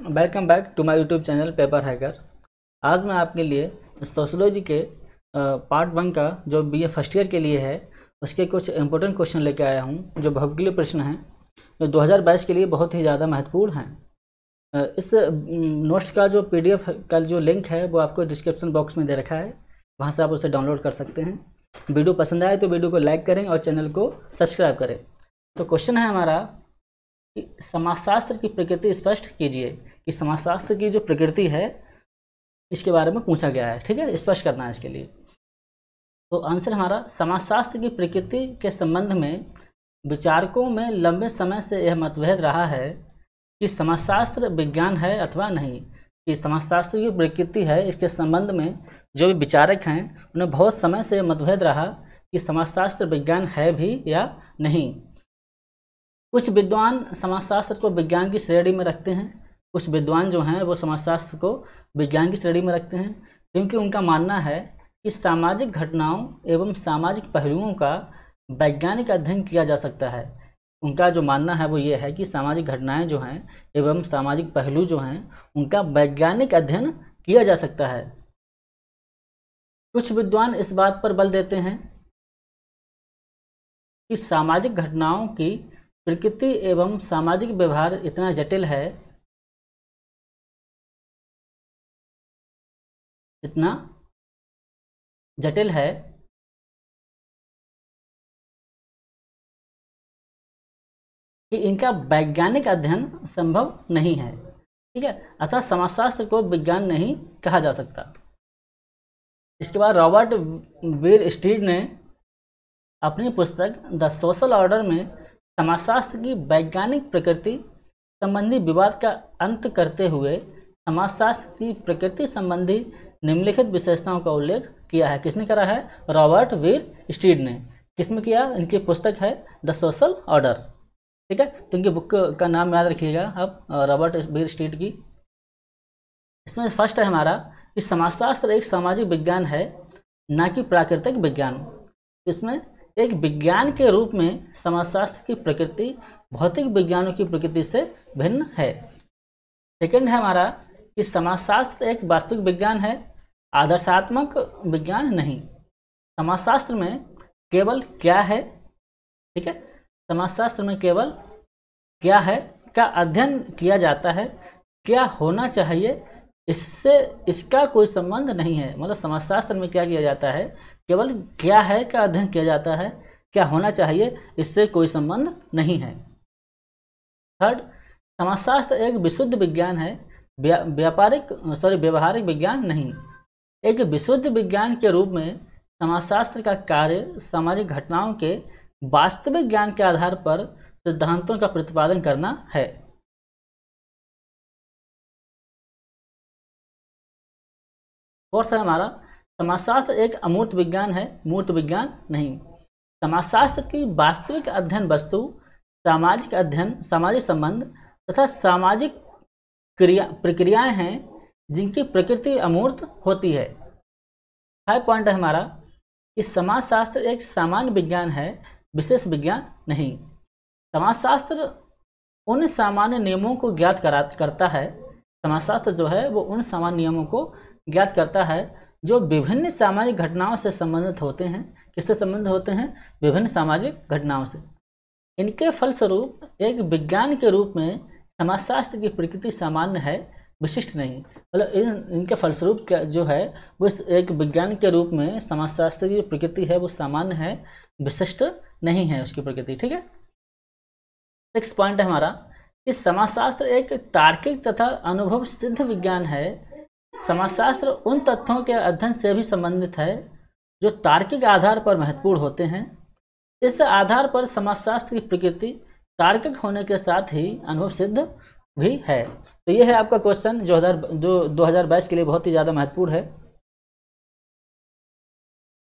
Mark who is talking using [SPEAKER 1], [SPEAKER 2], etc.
[SPEAKER 1] Welcome back to my YouTube channel paper hacker आज मैं आपके लिए सोशोलॉजी के पार्ट वन का, जो बी ए फ़र्स्ट ईयर के लिए है, उसके कुछ इंपॉर्टेंट क्वेश्चन लेके आया हूँ, जो भौगोलिक प्रश्न हैं, जो 2022 के लिए बहुत ही ज़्यादा महत्वपूर्ण हैं। इस नोट्स का जो पीडीएफ का जो लिंक है, वो आपको डिस्क्रिप्शन बॉक्स में दे रखा है, वहाँ से आप उसे डाउनलोड कर सकते हैं। वीडियो पसंद आए तो वीडियो को लाइक करें और चैनल को सब्सक्राइब करें। तो क्वेश्चन है हमारा समाजशास्त्र की प्रकृति स्पष्ट कीजिए कि समाजशास्त्र की जो प्रकृति है, इसके बारे में पूछा गया है। ठीक है? स्पष्ट करना है इसके लिए। तो आंसर हमारा, समाजशास्त्र की प्रकृति के संबंध में विचारकों में लंबे समय से यह मतभेद रहा है कि समाजशास्त्र विज्ञान है अथवा नहीं, कि समाजशास्त्र की प्रकृति है, इसके संबंध में जो भी विचारक हैं, उन्हें बहुत समय से मतभेद रहा कि समाजशास्त्र विज्ञान है भी या नहीं। कुछ विद्वान समाजशास्त्र को विज्ञान की श्रेणी में रखते हैं। कुछ विद्वान जो हैं, वो समाजशास्त्र को विज्ञान की श्रेणी में रखते हैं, क्योंकि उनका मानना है कि सामाजिक घटनाओं एवं सामाजिक पहलुओं का वैज्ञानिक अध्ययन किया जा सकता है। उनका जो मानना है, वो ये है कि सामाजिक घटनाएँ जो हैं एवं सामाजिक पहलू जो हैं, उनका वैज्ञानिक अध्ययन किया जा सकता है। कुछ विद्वान इस बात पर बल देते हैं कि सामाजिक घटनाओं की प्रकृति एवं सामाजिक व्यवहार इतना जटिल है, इतना जटिल है कि इनका वैज्ञानिक अध्ययन संभव नहीं है। ठीक है? अतः समाजशास्त्र को विज्ञान नहीं कहा जा सकता। इसके बाद रॉबर्ट वीर स्टीड ने अपनी पुस्तक द सोशल ऑर्डर में समाजशास्त्र की वैज्ञानिक प्रकृति संबंधी विवाद का अंत करते हुए समाजशास्त्र की प्रकृति संबंधी निम्नलिखित विशेषताओं का उल्लेख किया है। किसने करा है? रॉबर्ट वीर स्टीड ने। किसमें किया? इनकी पुस्तक है द सोशल ऑर्डर। ठीक है? तो इनकी बुक का नाम याद रखिएगा आप, रॉबर्ट वीर स्टीड की। इसमें फ़र्स्ट है हमारा कि समाजशास्त्र एक सामाजिक विज्ञान है, ना कि प्राकृतिक विज्ञान। इसमें एक विज्ञान के रूप में समाजशास्त्र की प्रकृति भौतिक विज्ञानों की प्रकृति से भिन्न है। सेकंड है हमारा कि समाजशास्त्र एक वास्तविक विज्ञान है, आदर्शात्मक विज्ञान नहीं। समाजशास्त्र में केवल क्या है? ठीक है? समाजशास्त्र में केवल क्या है? का अध्ययन किया जाता है। क्या होना चाहिए? इससे इसका कोई संबंध नहीं है। मतलब समाजशास्त्र में क्या किया जाता है? केवल क्या है, क्या अध्ययन किया जाता है, क्या होना चाहिए, इससे कोई संबंध नहीं है। थर्ड समाजशास्त्र एक विशुद्ध विज्ञान है व्यापारिक सॉरी व्यवहारिक विज्ञान नहीं। एक विशुद्ध विज्ञान के रूप में समाजशास्त्र का कार्य सामाजिक घटनाओं के वास्तविक ज्ञान के आधार पर सिद्धांतों का प्रतिपादन करना है। फोर्थ है हमारा समाजशास्त्र एक अमूर्त विज्ञान है, मूर्त विज्ञान नहीं। समाजशास्त्र की वास्तविक अध्ययन वस्तु, सामाजिक अध्ययन, सामाजिक संबंध तथा सामाजिक क्रिया, प्रक्रियाएँ हैं जिनकी प्रकृति अमूर्त होती है। फाइव पॉइंट है हमारा, कि समाजशास्त्र एक सामान्य विज्ञान है, विशेष विज्ञान नहीं। समाजशास्त्र उन सामान्य नियमों को ज्ञात करा, करता है। समाजशास्त्र जो है, वो उन सामान्य नियमों को ज्ञात करता है जो विभिन्न सामाजिक घटनाओं से संबंधित होते हैं, किससे संबंधित होते हैं? विभिन्न सामाजिक घटनाओं से। इनके फलस्वरूप, एक विज्ञान के रूप में समाजशास्त्र की प्रकृति सामान्य है, विशिष्ट नहीं। मतलब इन, इनके फलस्वरूप क्या, जो है, वो एक विज्ञान के रूप में समाजशास्त्र की प्रकृति है, वो सामान्य है, विशिष्ट नहीं है उसकी प्रकृति, ठीक है? सिक्स पॉइंट है हमारा कि समाजशास्त्र एक तार्किक तथा अनुभव सिद्ध विज्ञान है समाजशास्त्र उन तथ्यों के अध्ययन से भी संबंधित है, जो तार्किक आधार पर महत्वपूर्ण होते हैं। इस आधार पर समाजशास्त्र की प्रकृति तार्किक होने के साथ ही अनुभव सिद्ध भी है। तो ये है आपका क्वेश्चन जो हज़ार जो 2022 के लिए बहुत ही ज़्यादा महत्वपूर्ण है।